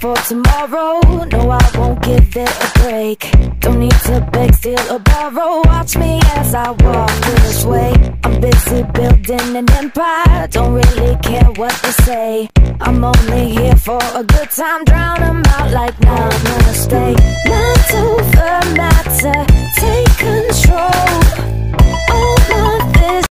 For tomorrow. No, I won't give it a break. Don't need to beg, steal, or borrow. Watch me as I walk this way. I'm busy building an empire. Don't really care what they say. I'm only here for a good time. Drown them out like now